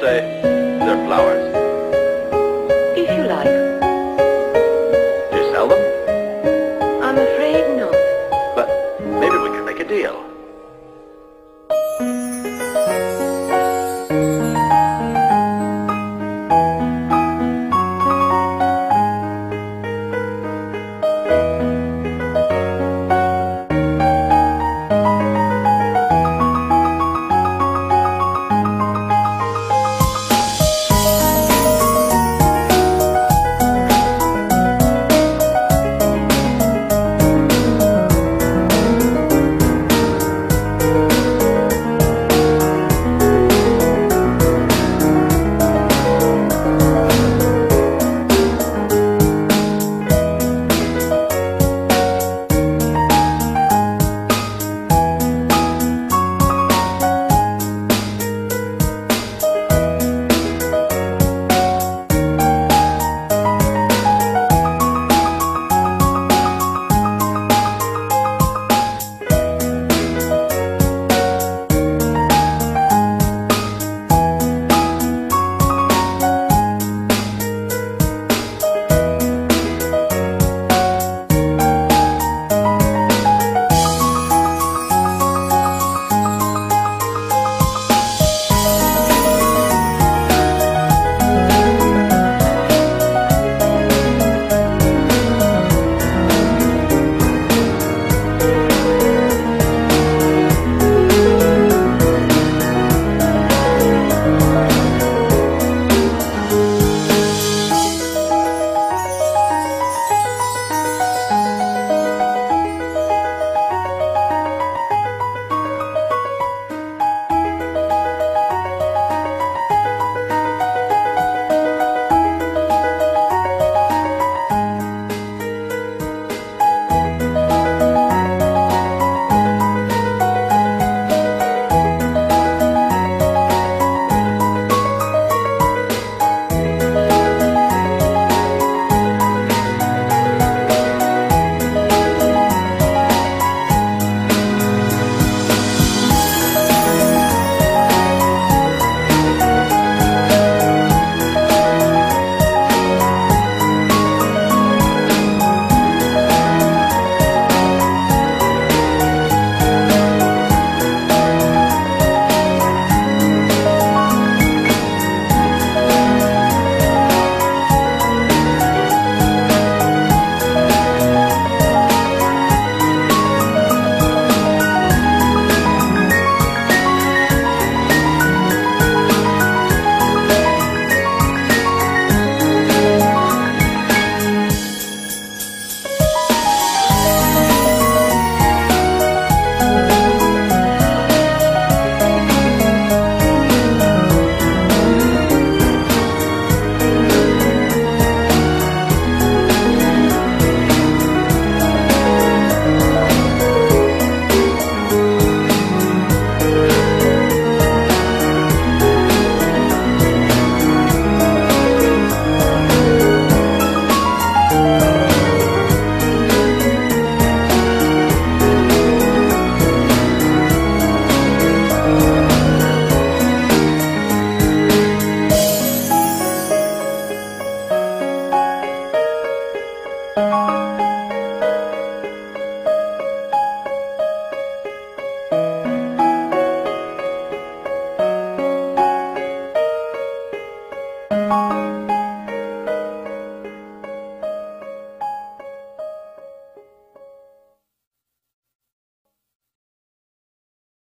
say, they're flowers. If you like. Do you sell them? I'm afraid not. But maybe we can make a deal.